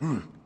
Hmm.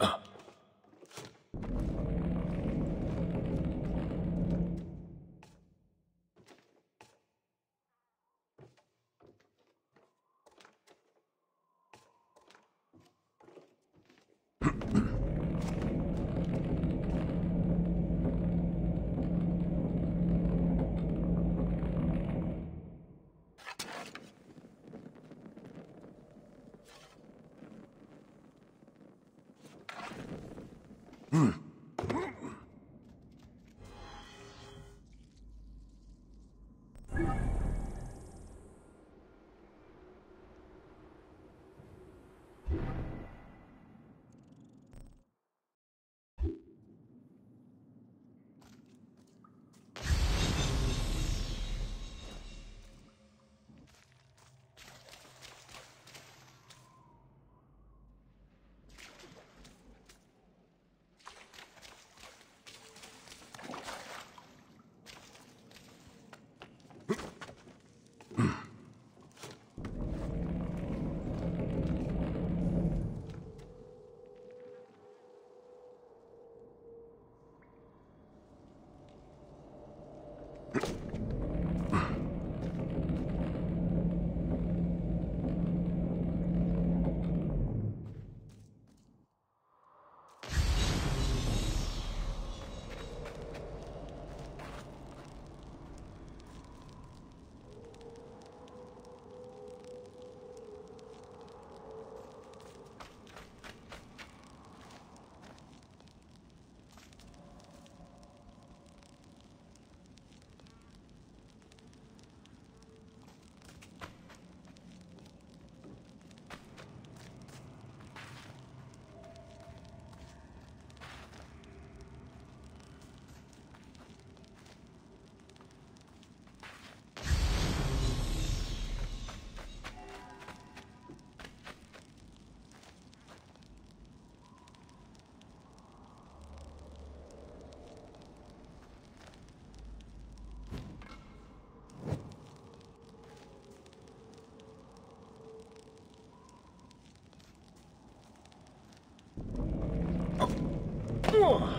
Uh. Ugh.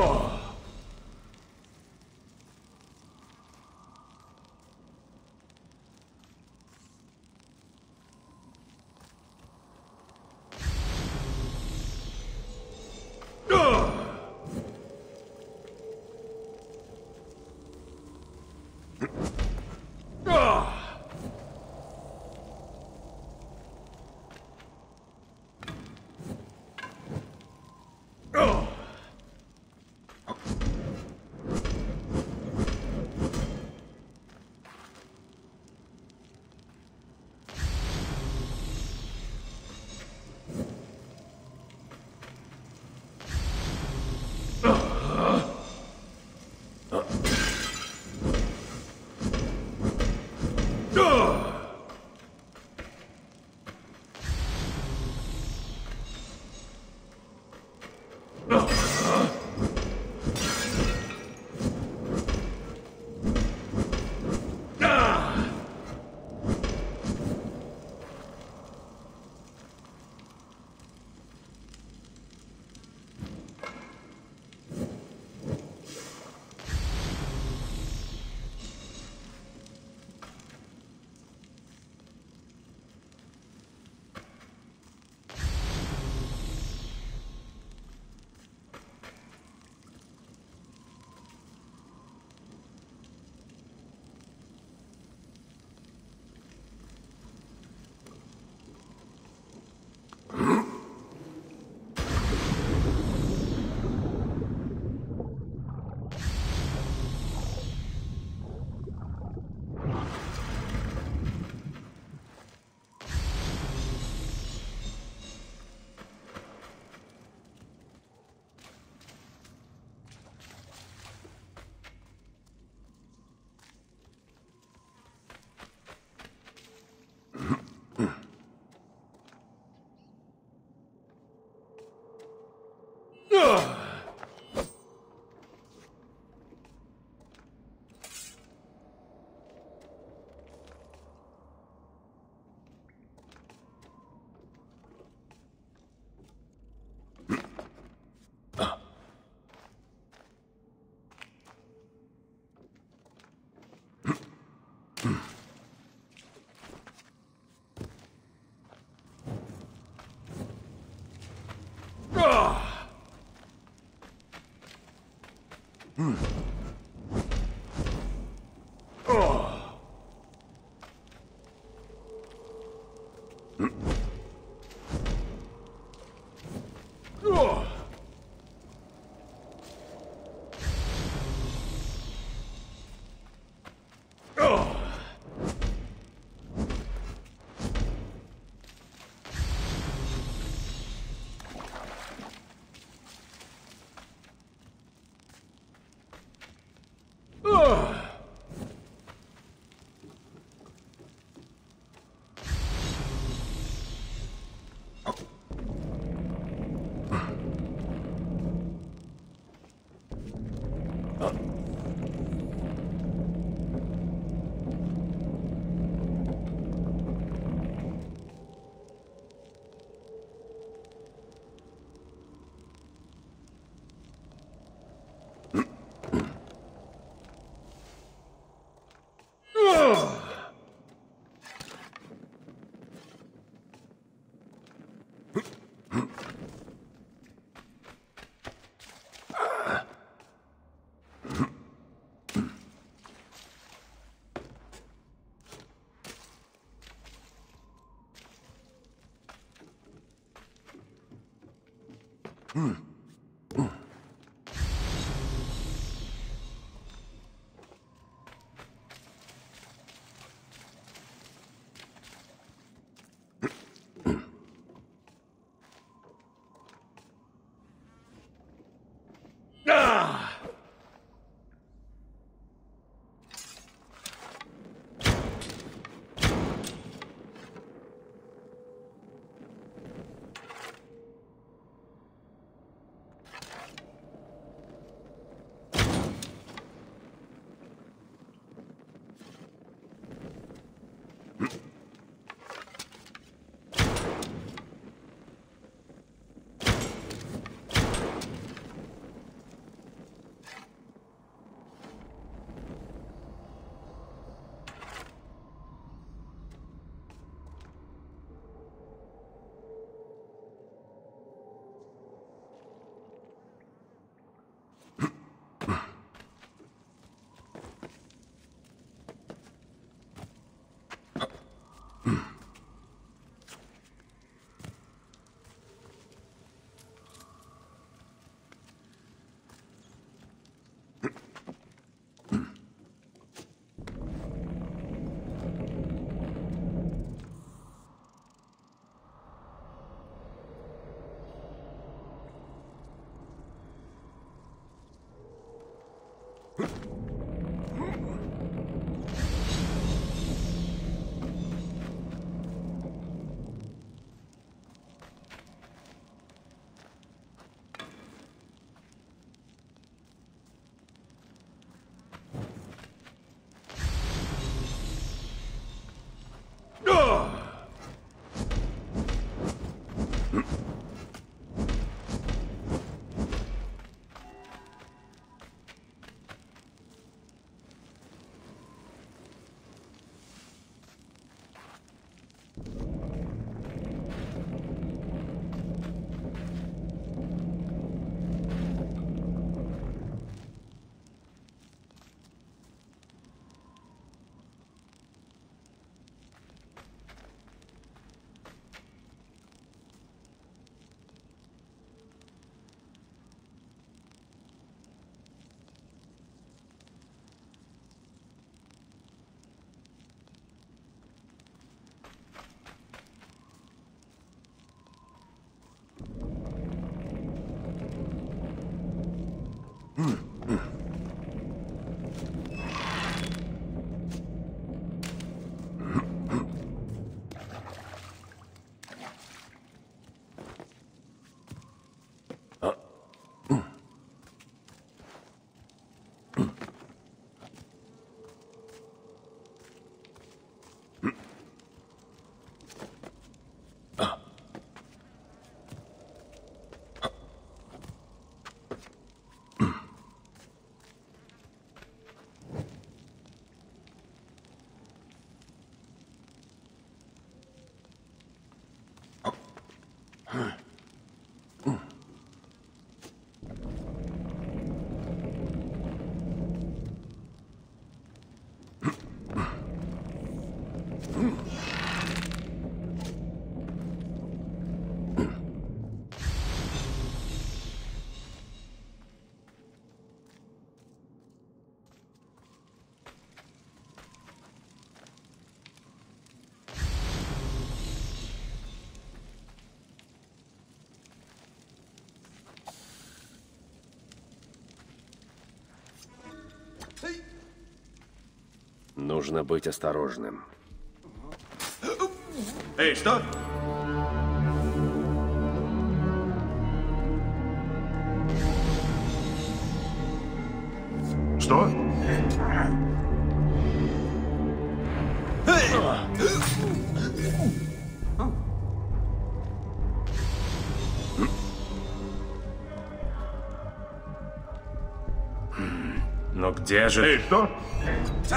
Oh! Нужно быть осторожным. Эй, что? Что? Но где же... Эй, что? Эти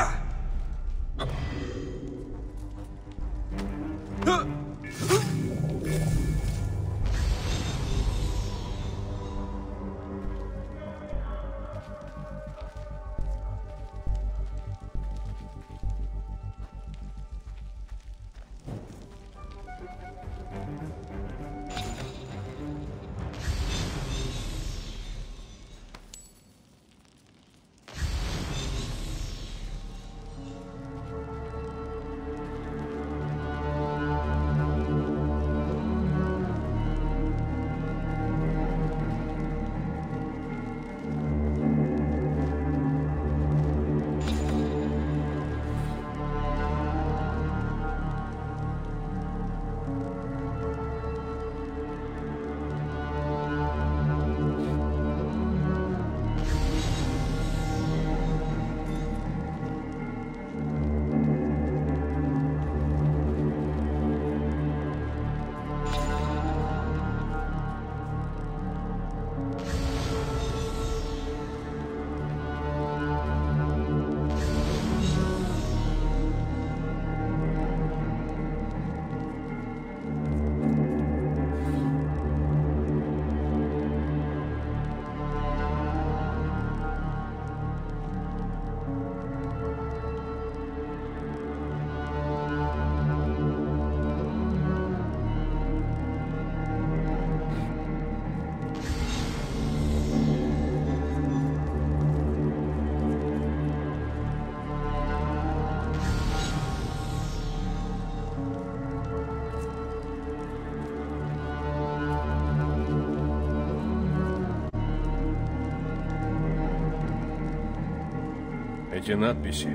надписи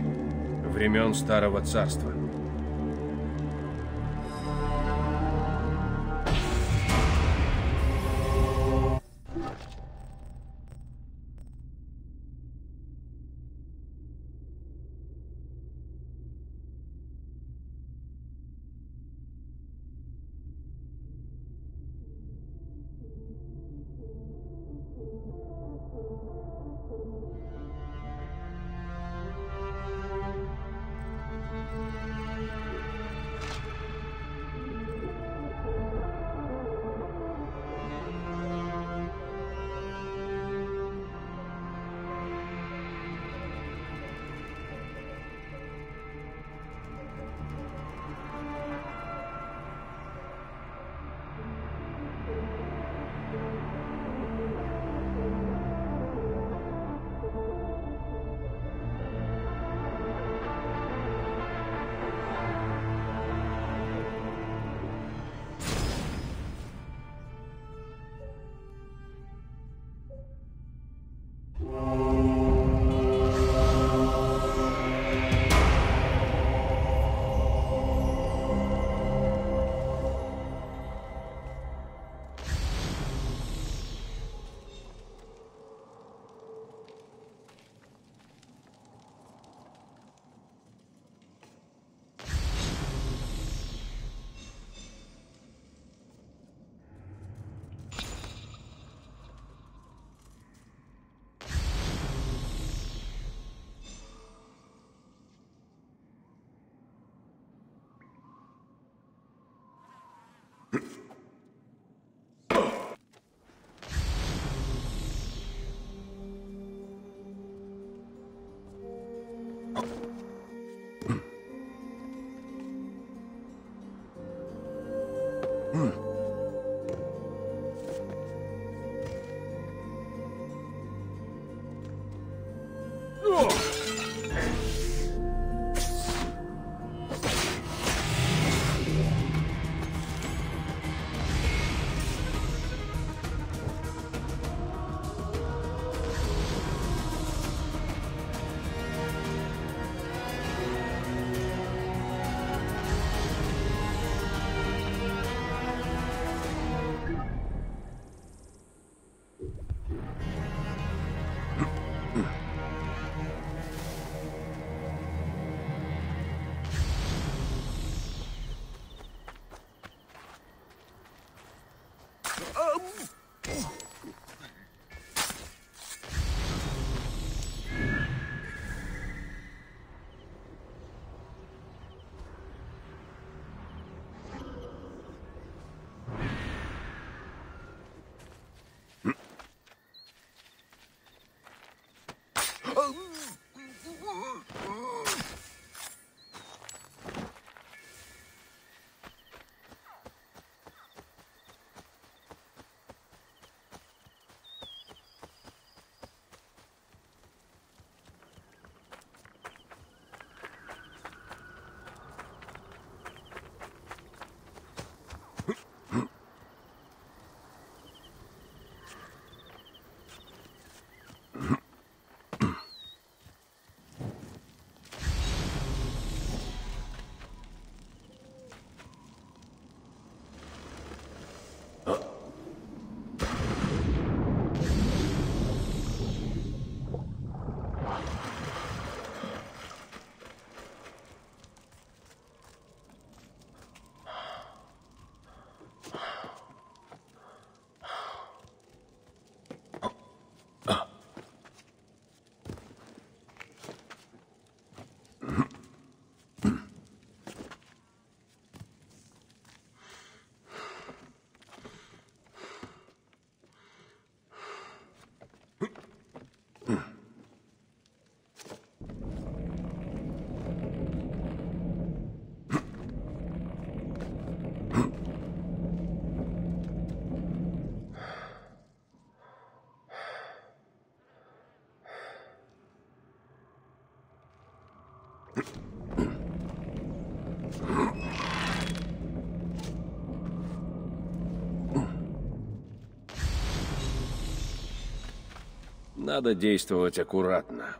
времен Старого Царства. Oh. Oh! Надо действовать аккуратно.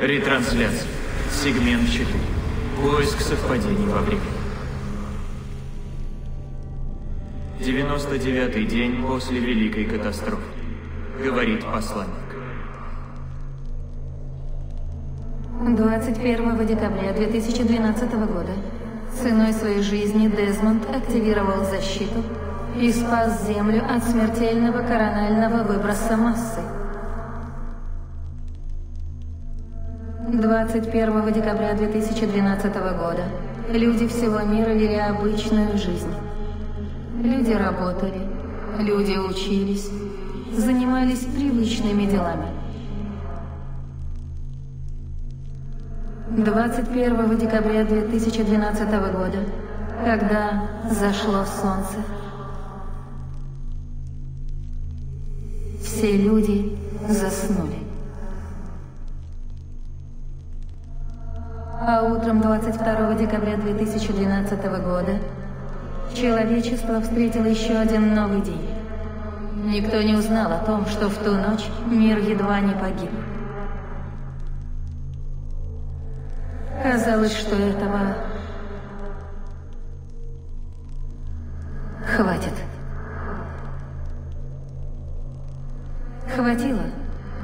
Ретрансляция. Сегмент 4. Поиск совпадений во времени. 99-й день после Великой катастрофы. Говорит посланник. 21 декабря 2012 года ценой своей жизни Дезмонд активировал защиту и спас Землю от смертельного коронального выброса массы. 21 декабря 2012 года люди всего мира вели обычную жизнь. Люди работали, люди учились, занимались привычными делами. 21 декабря 2012 года, когда зашло солнце, все люди заснули. А утром 22 декабря 2012 года человечество встретило еще один новый день. Никто не узнал о том, что в ту ночь мир едва не погиб. Казалось, что этого хватит. Хватило,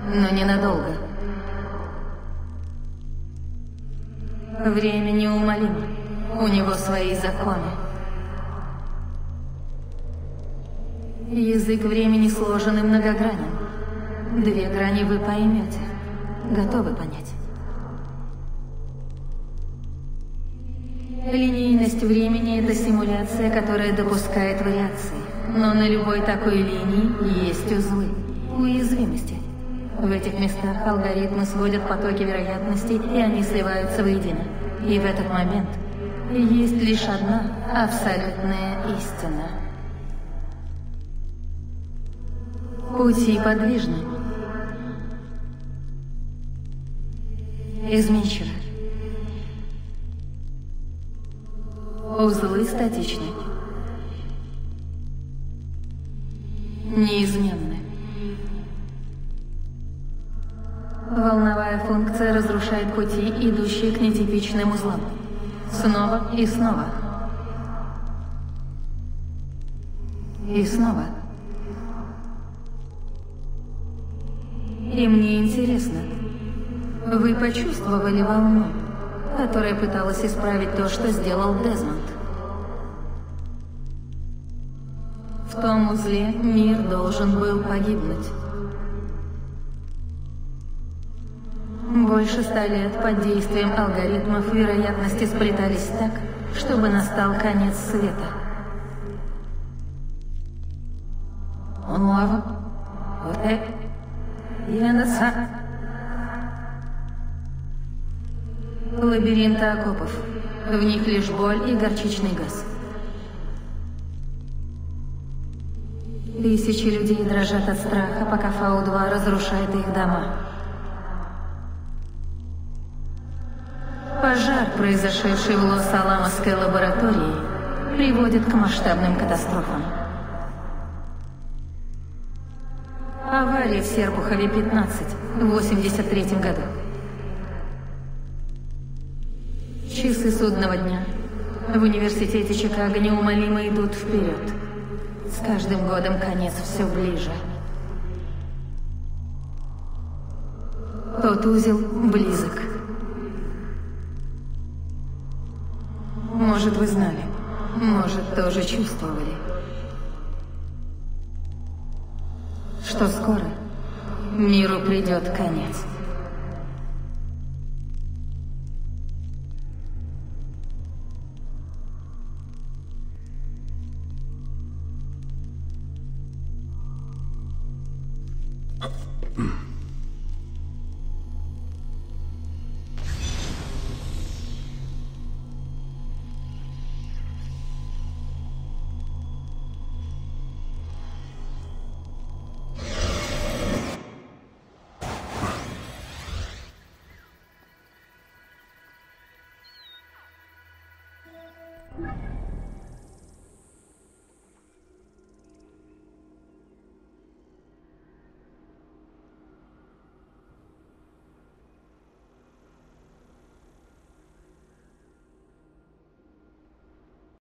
но ненадолго. Время неумолимо. У него свои законы. Язык времени сложен и многогранен. Две грани вы поймете. Готовы понять. Линейность времени – это симуляция, которая допускает вариации. Но на любой такой линии есть узлы, уязвимости. В этих местах алгоритмы сводят потоки вероятностей, и они сливаются воедино. И в этот момент есть лишь одна абсолютная истина. Пути подвижны. Изменчивы. Узлы статичны. Неизменны. Волновая функция разрушает пути, идущие к нетипичным узлам. Снова и снова. И снова. И мне интересно, вы почувствовали волну, которая пыталась исправить то, что сделал Дезмонд? В том узле мир должен был погибнуть. Больше ста лет под действием алгоритмов вероятности сплетались так, чтобы настал конец света. Лабиринты окопов. В них лишь боль и горчичный газ. Тысячи людей дрожат от страха, пока Фау-2 разрушает их дома. Пожар, произошедший в Лос-Аламосской лаборатории, приводит к масштабным катастрофам. Авария в Серпухове-15 в 83 году. Часы судного дня. В университете Чикаго неумолимо идут вперед. С каждым годом конец все ближе. Тот узел близок. Может, вы знали. Может, тоже чувствовали. Что скоро миру придет конец.